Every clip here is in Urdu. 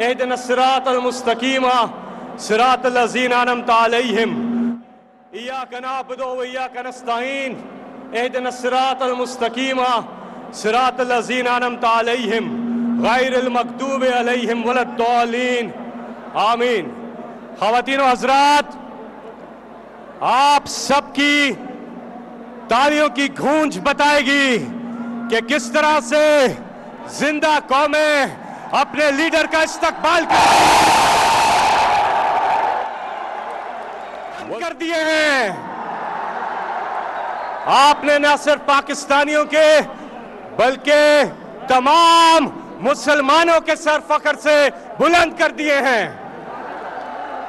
اهدنا الصراط المستقيم. صراط الذين أنعمت عليهم. إياك نعبد وإياك نستعين. اهدنا الصراط المستقيم. صراط الذين أنعمت عليهم. غير المغضوب عليهم ولا الضالين. آمین خواتین و حضرات، آپ سب کی تالیوں کی گھونج بتائے گی کہ کس طرح سے زندہ قومیں اپنے لیڈر کا استقبال کر دیے ہیں۔ آپ نے نہ صرف پاکستانیوں کے بلکہ تمام مسلمانوں کے سر فخر سے بلند کر دیے ہیں۔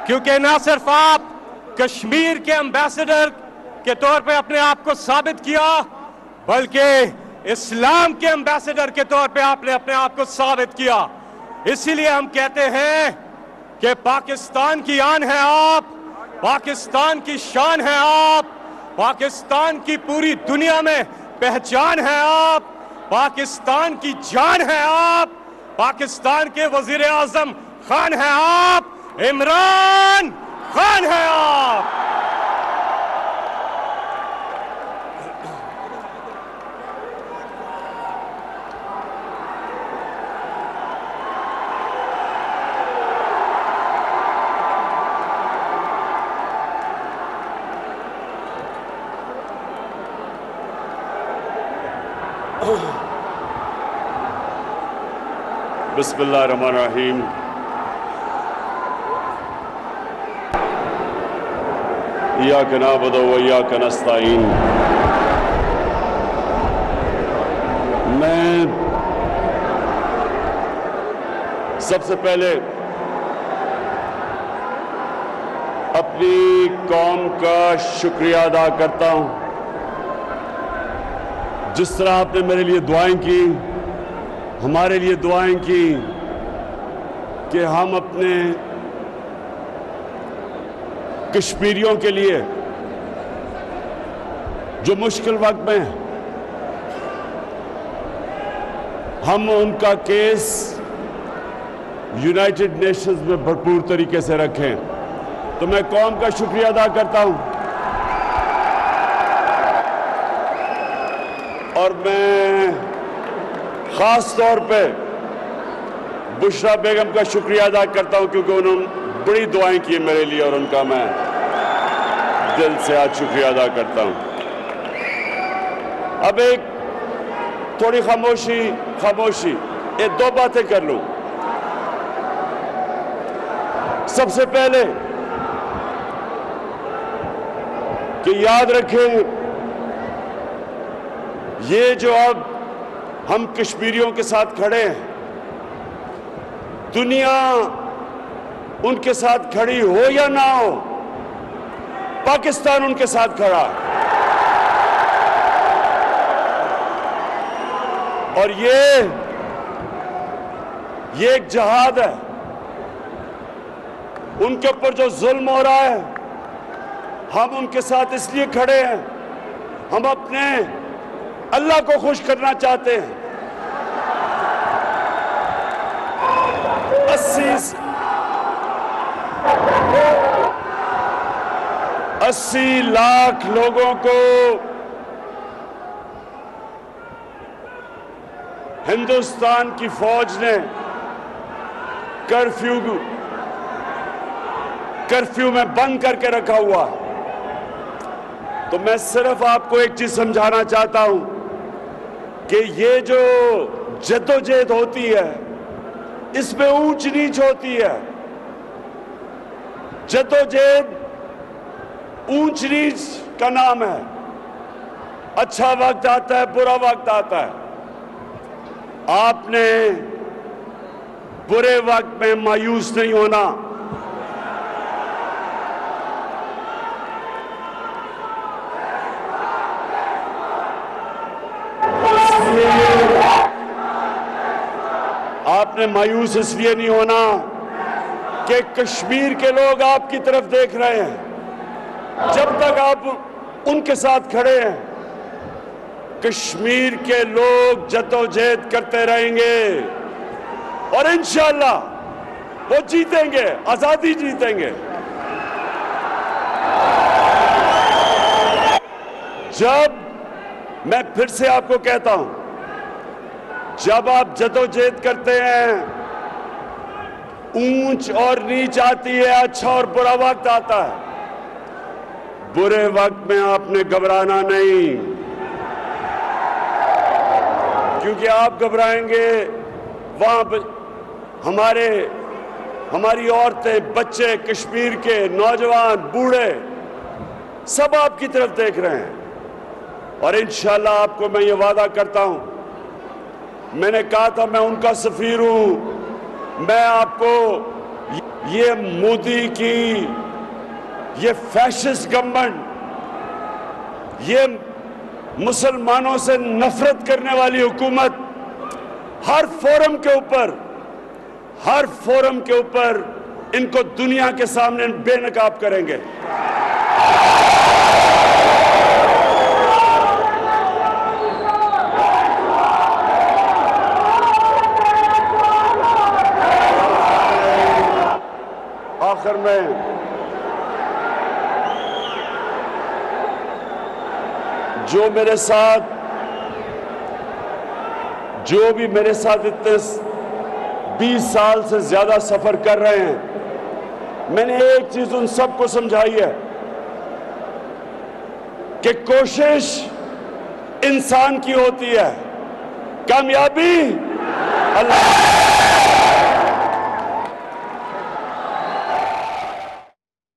کیونکہ نہ صرف آپ کشمیر کے امبیسڈر کے طور پہ اپنے آپ کو ثابت کیا بلکہ اسلام کے امبیسڈر کے طور پہ آپ نے اپنے آپ کو ثابت کیا۔ اسی لیے ہم کہتے ہیں کہ پاکستان کی آن ہے آپ، پاکستان کی شان ہے آپ، پاکستان کی پوری دنیا میں پہچان ہے آپ، پاکستان کی جان ہے آپ، پاکستان کے وزیر اعظم خان ہے آپ، عمران خان ہے آپ۔ بسم اللہ الرحمن الرحیم ایاک نعبد و ایاک نستعین میں سب سے پہلے اپنی قوم کا شکریہ ادا کرتا ہوں جس طرح آپ نے میرے لیے دعائیں کی ہمارے لیے دعائیں کی کہ ہم اپنے کشمیریوں کے لیے جو مشکل وقت میں ہم ان کا کیس یونائٹڈ نیشنز میں بھرپور طریقے سے رکھیں۔ تو میں قوم کا شکریہ ادا کرتا ہوں۔ اور میں خاص طور پہ بشرا بیگم کا شکریہ ادا کرتا ہوں کیونکہ انہوں نے بڑی دعائیں کی میرے لیے اور ان کا میں دل سے آج شکریہ ادا کرتا ہوں۔ اب ایک تھوڑی خاموشی خاموشی یہ دو باتیں کر لوں۔ سب سے پہلے کہ یاد رکھیں یہ جو اب ہم کشمیریوں کے ساتھ کھڑے ہیں، دنیا ان کے ساتھ کھڑی ہو یا نہ ہو، پاکستان ان کے ساتھ کھڑا ہے۔ اور یہ یہ ایک جہاد ہے۔ ان کے اوپر جو ظلم ہو رہا ہے، ہم ان کے ساتھ اس لیے کھڑے ہیں۔ ہم اپنے اللہ کو خوش کرنا چاہتے ہیں۔ اسی اسی لاکھ لوگوں کو ہندوستان کی فوج نے کرفیو کرفیو میں بند کر کے رکھا ہوا۔ تو میں صرف آپ کو ایک چیز سمجھانا چاہتا ہوں۔ کہ یہ جو جد و جہد ہوتی ہے، اس میں اونچ نیچ ہوتی ہے۔ جد و جہد اونچ نیچ کا نام ہے۔ اچھا وقت آتا ہے، برا وقت آتا ہے۔ آپ نے برے وقت میں مایوس نہیں ہونا۔ آپ نے مایوس اس لیے نہیں ہونا کہ کشمیر کے لوگ آپ کی طرف دیکھ رہے ہیں۔ جب تک آپ ان کے ساتھ کھڑے ہیں، کشمیر کے لوگ جد و جہد کرتے رہیں گے اور انشاءاللہ وہ جیتیں گے، آزادی جیتیں گے۔ جب میں پھر سے آپ کو کہتا ہوں جب آپ جدوجہد کرتے ہیں، اونچ اور نیچ آتی ہے اچھا اور برا وقت آتا ہے۔ برے وقت میں آپ نے گھبرانا نہیں۔ کیونکہ آپ گھبرائیں گے، وہاں ہمارے، ہماری عورتیں، بچے، کشمیر کے نوجوان، بوڑھے، سب آپ کی طرف دیکھ رہے ہیں۔ اور انشاءاللہ آپ کو میں یہ وعدہ کرتا ہوں میں نے کہا تھا میں ان کا سفیر ہوں۔ میں آپ کو یہ مودی کی، یہ فیشس گورنمنٹ یہ مسلمانوں سے نفرت کرنے والی حکومت ہر فورم کے اوپر، ہر فورم کے اوپر ان کو دنیا کے سامنے بے نقاب کریں گے۔ آخر میں جو میرے ساتھ جو بھی میرے ساتھ اتنے بیس سال سے زیادہ سفر کر رہے ہیں، میں نے ایک چیز ان سب کو سمجھائی ہے کہ کوشش انسان کی ہوتی ہے، کامیابی اللہ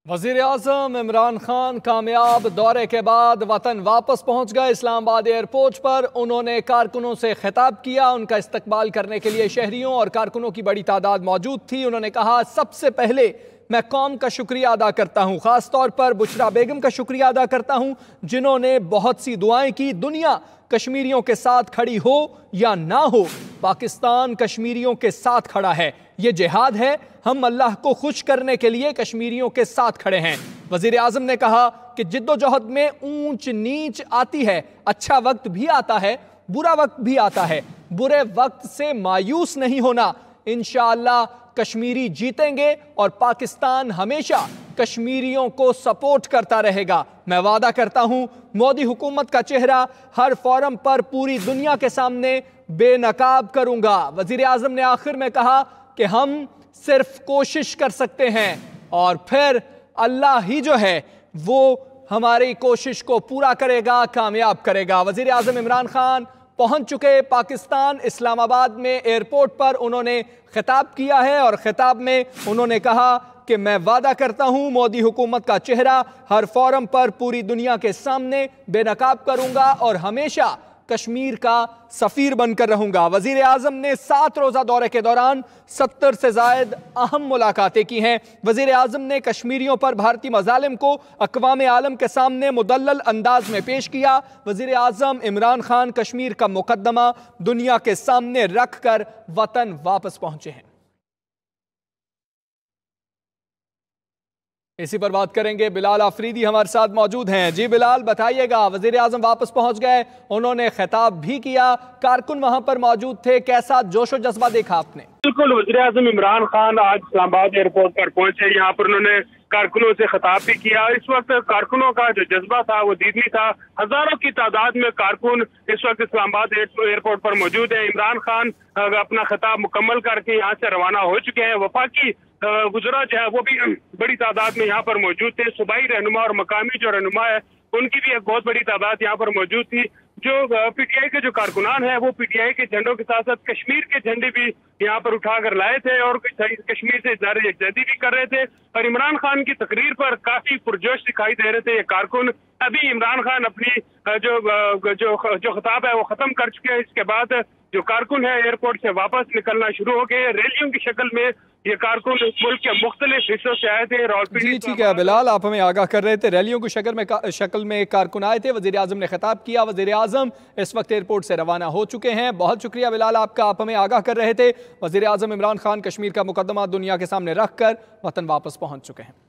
وزیر اعظم عمران خان کامیاب دورے کے بعد وطن واپس پہنچ گئے اسلام آباد ایئرپورٹ پر۔ انہوں نے کارکنوں سے خطاب کیا، ان کا استقبال کرنے کے لیے شہریوں اور کارکنوں کی بڑی تعداد موجود تھی۔ انہوں نے کہا، سب سے پہلے میں قوم کا شکریہ ادا کرتا ہوں، خاص طور پر بشرا بیگم کا شکریہ ادا کرتا ہوں، جنہوں نے بہت سی دعائیں کی، دنیا کشمیریوں کے ساتھ کھڑی ہو یا نہ ہو، پاکستان کشمیریوں کے ساتھ کھڑا ہے۔ یہ جہاد ہے ہم اللہ کو خوش کرنے کے لیے کشمیریوں کے ساتھ کھڑے ہیں۔ وزیر اعظم نے کہا کہ جد و جہد میں اونچ نیچ آتی ہے اچھا وقت بھی آتا ہے، برا وقت بھی آتا ہے۔ برے وقت سے مایوس نہیں ہونا۔ انشاءاللہ کشمیری جیتیں گے اور پاکستان ہمیشہ کشمیریوں کو سپورٹ کرتا رہے گا۔ میں وعدہ کرتا ہوں، مودی حکومت کا چہرہ ہر فورم پر پوری دنیا کے سامنے بے نقاب کروں گا۔ وزیر اعظم نے آخر میں کہا کہ ہم صرف کوشش کر سکتے ہیں۔ اور پھر اللہ ہی جو ہے، وہ ہماری کوشش کو پورا کرے گا، کامیاب کرے گا۔ وزیر اعظم عمران خان پہنچ چکے پاکستان، اسلام آباد میں ایئرپورٹ پر انہوں نے خطاب کیا ہے۔ اور خطاب میں انہوں نے کہا کہ میں وعدہ کرتا ہوں، مودی حکومت کا چہرہ ہر فورم پر پوری دنیا کے سامنے بے نقاب کروں گا۔ اور ہمیشہ کشمیر کا سفیر بن کر رہوں گا۔ وزیر اعظم نے سات روزہ دورے کے دوران ستر سے زائد اہم ملاقاتیں کی ہیں۔ وزیر اعظم نے کشمیریوں پر بھارتی مظالم کو اقوام عالم کے سامنے مدلل انداز میں پیش کیا۔ وزیر اعظم عمران خان کشمیر کا مقدمہ دنیا کے سامنے رکھ کر وطن واپس پہنچے ہیں۔ اسی پر بات کریں گے، بلال آفریدی ہمارے ساتھ موجود ہیں۔ جی بلال، بتائیے گا وزیر اعظم واپس پہنچ گئے، انہوں نے خطاب بھی کیا۔ کارکن وہاں پر موجود تھے، کیسا جوش و جذبہ دیکھا آپ نے؟ بالکل وزیر اعظم عمران خان آج اسلام آباد ایئرپورٹ پر پہنچے یہاں پر انہوں نے کارکنوں سے خطاب بھی کیا۔ اس وقت کارکنوں کا جو جذبہ تھا، وہ دیدنی تھا۔ ہزاروں کی تعداد میں کارکن اس وقت اسلام آباد ایئرپورٹ پر موجود ہیں۔ عمران خان اپنا خطاب مکمل کر کے یہاں سے روانہ ہو چکے ہیں۔ وفاقی گزرا جو ہے، وہ بھی بڑی تعداد میں یہاں پر موجود تھے۔ صوبائی رہنما اور مقامی جو رہنما ہے ان کی بھی ایک بہت بڑی تعداد یہاں پر موجود تھی۔ جو پی ٹی آئی کے جو کارکنان ہیں وہ پی ٹی آئی کے جھنڈوں کے ساتھ ساتھ کشمیر کے جھنڈے بھی یہاں پر اٹھا کر لائے تھے اور کشمیر سے اظہار یکجہتی بھی کر رہے تھے۔ اور عمران خان کی تقریر پر کافی پرجوش دکھائی دے رہے تھے یہ کارکن۔ ابھی عمران خان اپنی جو جو خطاب ہے وہ ختم کر چکے ہیں۔ اس کے بعد جو کارکن ہے ایئرپورٹ سے واپس نکلنا شروع ہو گئے ریلیوں کی شکل میں یہ کارکن ملک کے مختلف حصوں سے آئے تھے۔ جی ٹھیک ہے بلال آپ ہمیں آگاہ کر رہے تھے۔ ریلیوں کی شکل میں شکل میں کارکن آئے تھے۔ وزیر اعظم نے خطاب کیا وزیر اعظم اس وقت ایئرپورٹ سے روانہ ہو چکے ہیں۔ بہت شکریہ بلال، آپ کا آپ ہمیں آگاہ کر رہے تھے۔ وزیر اعظم عمران خان کشمیر کا مقدمہ دنیا کے سامنے رکھ کر وطن واپس پہنچ چکے ہیں۔